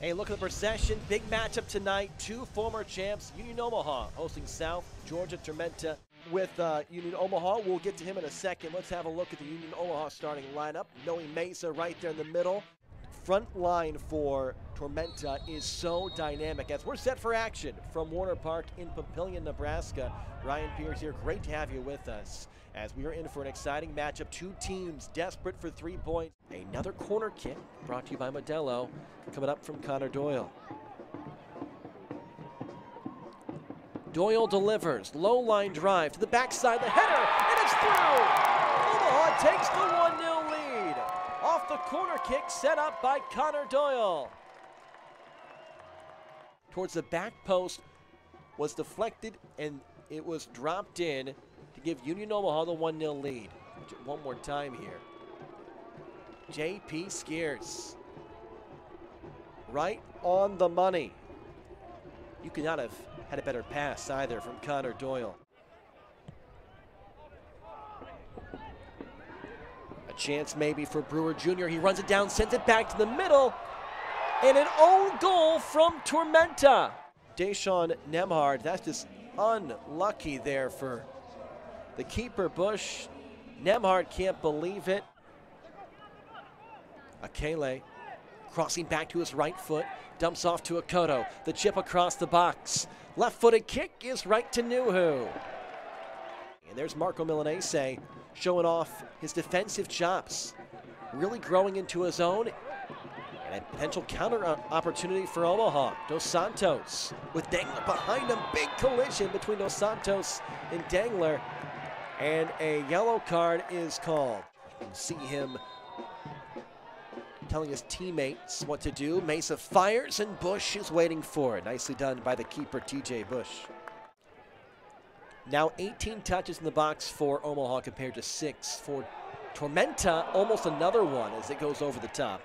Hey, look at the procession. Big matchup tonight. Two former champs, Union Omaha hosting South Georgia Tormenta with uh, Union Omaha. We'll get to him in a second. Let's have a look at the Union Omaha starting lineup. Noe Mesa right there in the middle. Front line for Tormenta is so dynamic as we're set for action from Warner Park in Papillion, Nebraska. Ryan Pierce here. Great to have you with us as we are in for an exciting matchup. Two teams desperate for three points. Another corner kick brought to you by Modelo coming up from Connor Doyle. Doyle delivers. Low line drive to the backside, the header, and it's through! Omaha takes the 1 0 lead off the corner kick set up by Connor Doyle. Towards the back post was deflected and it was dropped in to give Union Omaha the 1 0 lead. One more time here. JP Scearce. Right on the money. You could not have had a better pass either from Connor Doyle. Chance maybe for Brewer Jr. He runs it down, sends it back to the middle, and an own goal from Tormenta. Deshaun Nemhard, that's just unlucky there for the keeper Bush. Nemhard can't believe it. Akele crossing back to his right foot, dumps off to Akoto. The chip across the box. Left footed kick is right to Nuhu. And there's Marco Milanese showing off his defensive chops. Really growing into his own. And a potential counter uh, opportunity for Omaha. Dos Santos with Dangler behind him. Big collision between Dos Santos and Dangler. And a yellow card is called. You can see him telling his teammates what to do. Mesa fires and Bush is waiting for it. Nicely done by the keeper, TJ Bush. Now 18 touches in the box for Omaha compared to six for Tormenta. Almost another one as it goes over the top.